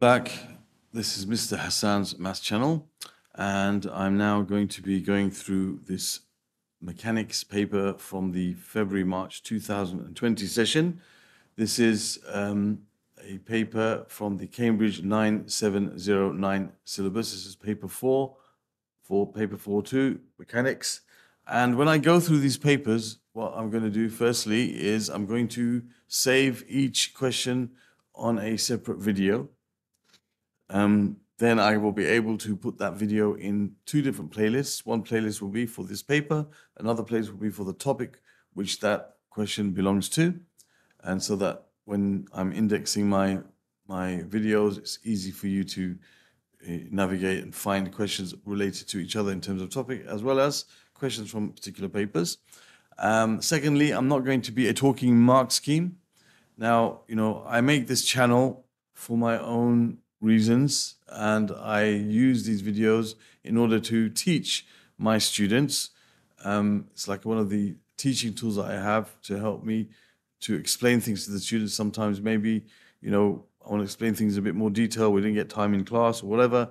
Back. This is Mr. Hassaan's Maths channel, and I'm now going to be going through this mechanics paper from the February March 2020 session. This is um, a paper from the Cambridge 9709 syllabus. This is paper four for paper four two mechanics. And when I go through these papers, what I'm going to do firstly is I'm going to save each question on a separate video um, then I will be able to put that video in two different playlists. One playlist will be for this paper, another playlist will be for the topic which that question belongs to. And so that when I'm indexing my, my videos, it's easy for you to uh, navigate and find questions related to each other in terms of topic, as well as questions from particular papers. Um, secondly, I'm not going to be a talking mark scheme. Now, you know, I make this channel for my own reasons and I use these videos in order to teach my students. Um, it's like one of the teaching tools that I have to help me to explain things to the students. Sometimes maybe, you know, I want to explain things in a bit more detail. We didn't get time in class or whatever.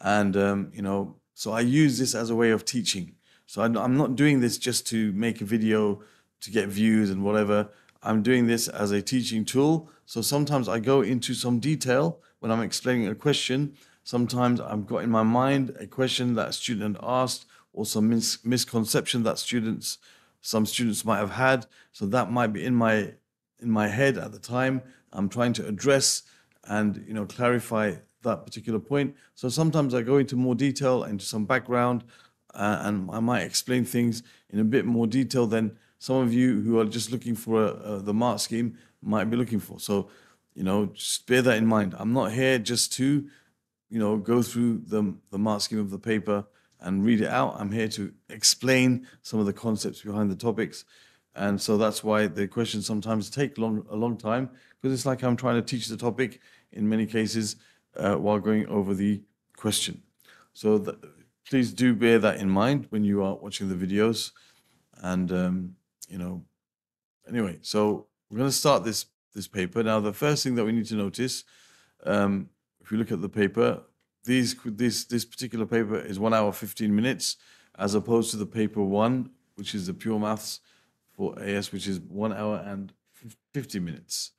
And, um, you know, so I use this as a way of teaching. So I'm not doing this just to make a video to get views and whatever. I'm doing this as a teaching tool. So sometimes I go into some detail when I'm explaining a question. Sometimes I've got in my mind a question that a student asked or some mis misconception that students, some students might have had. So that might be in my in my head at the time. I'm trying to address and you know clarify that particular point. So sometimes I go into more detail, into some background, uh, and I might explain things in a bit more detail than some of you who are just looking for a, a, the mark scheme might be looking for. So you know, just bear that in mind. I'm not here just to, you know, go through the, the mark scheme of the paper and read it out. I'm here to explain some of the concepts behind the topics. And so that's why the questions sometimes take long, a long time because it's like I'm trying to teach the topic in many cases uh, while going over the question. So please do bear that in mind when you are watching the videos. And, um, you know, anyway, so we're going to start this this paper. Now, the first thing that we need to notice, um, if you look at the paper, these this this particular paper is one hour 15 minutes, as opposed to the paper one, which is the pure maths for AS, which is one hour and 50 minutes.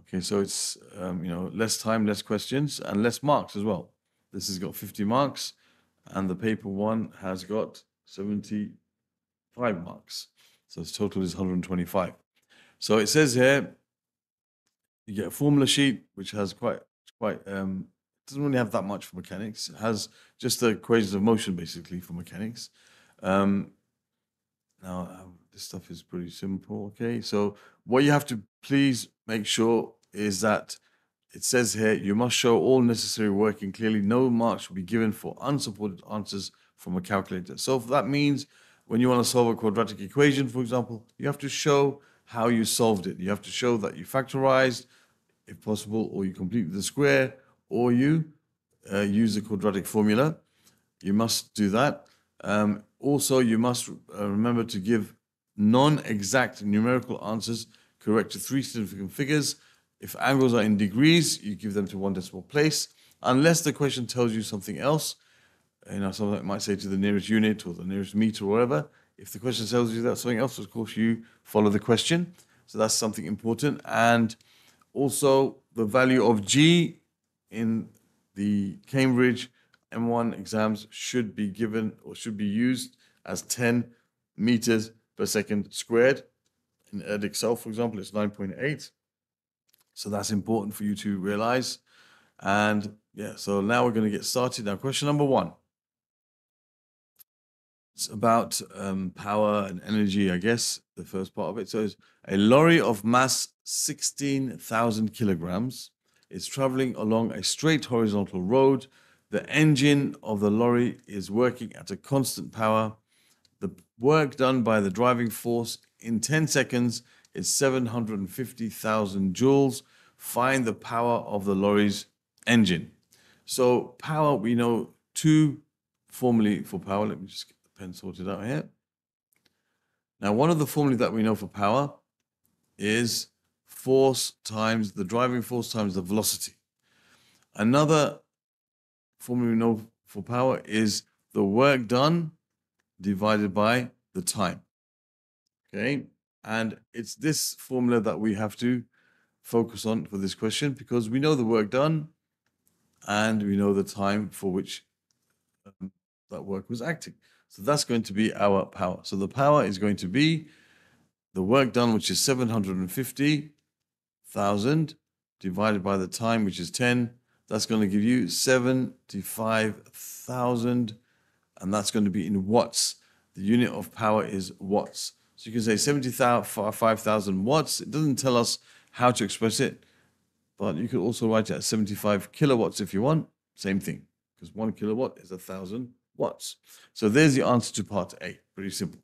Okay, so it's um, you know less time, less questions, and less marks as well. This has got 50 marks, and the paper one has got 75 marks. So its total is 125. So it says here you get a formula sheet which has quite quite um, doesn't really have that much for mechanics. It has just the equations of motion basically for mechanics. Um, now um, this stuff is pretty simple. Okay, so what you have to please make sure is that it says here you must show all necessary working clearly. No marks will be given for unsupported answers from a calculator. So that means when you want to solve a quadratic equation, for example, you have to show how you solved it. You have to show that you factorized, if possible, or you complete the square, or you uh, use the quadratic formula. You must do that. Um, also, you must uh, remember to give non-exact numerical answers correct to three significant figures. If angles are in degrees, you give them to one decimal place, unless the question tells you something else. You know, something that might say to the nearest unit or the nearest meter or whatever. If the question tells you that something else, of course, you follow the question. So that's something important. And also, the value of G in the Cambridge M1 exams should be given or should be used as 10 meters per second squared. In Edexcel, for example, it's 9.8. So that's important for you to realize. And yeah, so now we're going to get started. Now, question number one. It's about um, power and energy, I guess, the first part of it. So it's a lorry of mass 16,000 kilograms is traveling along a straight horizontal road. The engine of the lorry is working at a constant power. The work done by the driving force in 10 seconds is 750,000 joules. Find the power of the lorry's engine. So power, we know two formulae for power. Let me just pen sorted out here. Now, one of the formulae that we know for power is force times the driving force times the velocity. Another formula we know for power is the work done divided by the time. Okay, and it's this formula that we have to focus on for this question because we know the work done and we know the time for which um, that work was acting. So that's going to be our power. So the power is going to be the work done, which is 750,000 divided by the time, which is 10. That's going to give you 75,000 and that's going to be in watts. The unit of power is watts. So you can say 75,000 watts. It doesn't tell us how to express it, but you could also write it as 75 kilowatts if you want. Same thing, because one kilowatt is a thousand watts. So there's the answer to part A. Pretty simple.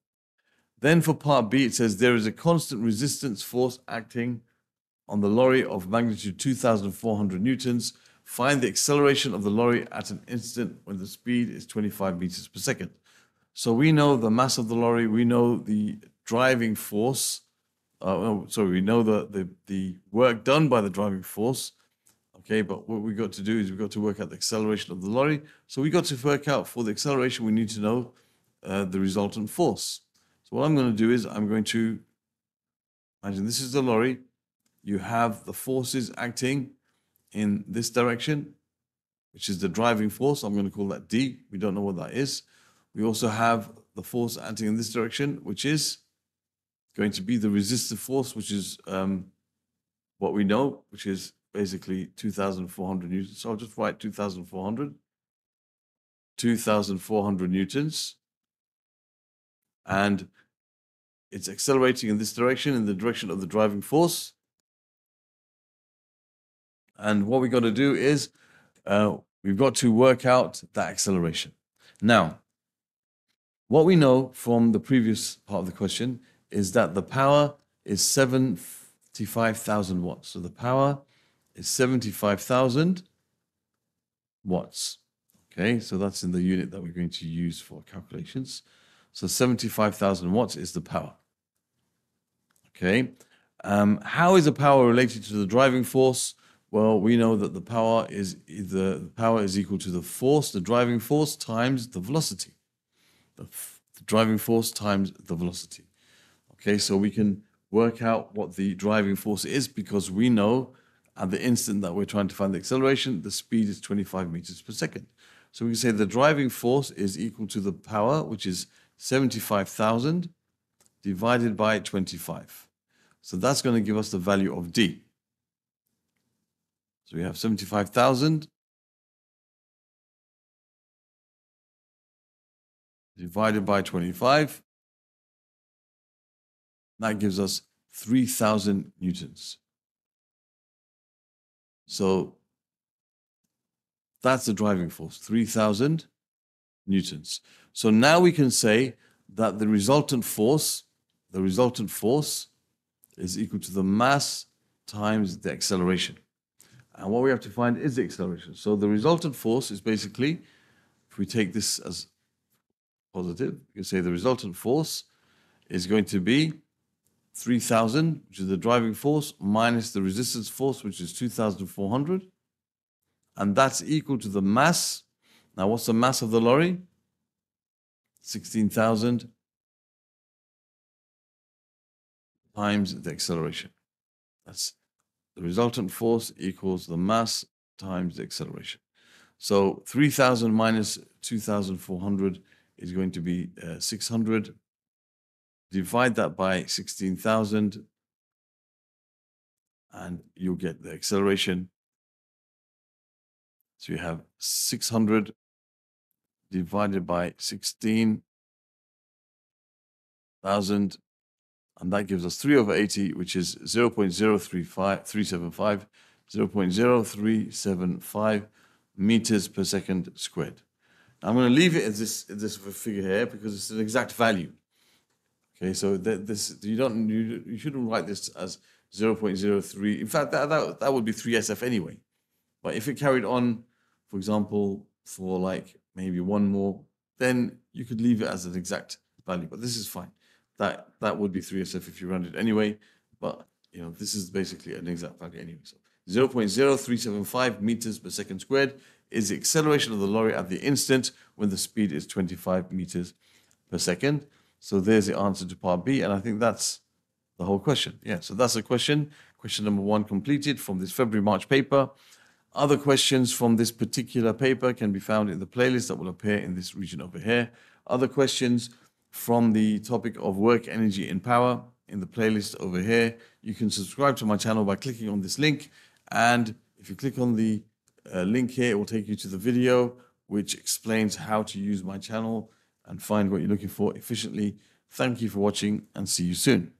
Then for part B, it says there is a constant resistance force acting on the lorry of magnitude 2,400 newtons. Find the acceleration of the lorry at an instant when the speed is 25 meters per second. So we know the mass of the lorry, we know the driving force. Uh, oh, sorry, we know the, the, the work done by the driving force. Okay, but what we got to do is we've got to work out the acceleration of the lorry. So we got to work out for the acceleration, we need to know uh, the resultant force. So what I'm going to do is I'm going to imagine this is the lorry. You have the forces acting in this direction, which is the driving force. I'm going to call that D. We don't know what that is. We also have the force acting in this direction, which is going to be the resistive force, which is um, what we know, which is basically 2,400 newtons. So I'll just write 2,400. 2,400 newtons. And it's accelerating in this direction, in the direction of the driving force. And what we've got to do is uh, we've got to work out that acceleration. Now, what we know from the previous part of the question is that the power is 75,000 watts. So the power is 75,000 watts. Okay, so that's in the unit that we're going to use for calculations. So 75,000 watts is the power. Okay, um, how is the power related to the driving force? Well, we know that the power is the power is equal to the force, the driving force times the velocity. The, the driving force times the velocity. Okay, so we can work out what the driving force is because we know at the instant that we're trying to find the acceleration, the speed is 25 meters per second. So we can say the driving force is equal to the power, which is 75,000 divided by 25. So that's going to give us the value of D. So we have 75,000 divided by 25. That gives us 3,000 newtons. So that's the driving force, 3,000 newtons. So now we can say that the resultant force, the resultant force is equal to the mass times the acceleration. And what we have to find is the acceleration. So the resultant force is basically, if we take this as positive, you can say the resultant force is going to be 3,000, which is the driving force, minus the resistance force, which is 2,400. And that's equal to the mass. Now, what's the mass of the lorry? 16,000 times the acceleration. That's the resultant force equals the mass times the acceleration. So 3,000 minus 2,400 is going to be uh, 600 divide that by 16,000 and you'll get the acceleration. So you have 600 divided by 16,000 and that gives us 3 over 80 which is 0 0.0375 0.0375 meters per second squared. I'm going to leave it as this, this figure here because it's an exact value. Okay, so th this you don't you, you shouldn't write this as 0.03. In fact, that, that that would be 3SF anyway. But if it carried on, for example, for like maybe one more, then you could leave it as an exact value. But this is fine. That that would be 3SF if you run it anyway. But you know, this is basically an exact value anyway. So 0.0375 meters per second squared is the acceleration of the lorry at the instant when the speed is 25 meters per second. So there's the answer to part B, and I think that's the whole question. Yeah, so that's the question. Question number one completed from this February March paper. Other questions from this particular paper can be found in the playlist that will appear in this region over here. Other questions from the topic of work, energy, and power in the playlist over here. You can subscribe to my channel by clicking on this link. And if you click on the uh, link here, it will take you to the video which explains how to use my channel and find what you're looking for efficiently. Thank you for watching and see you soon.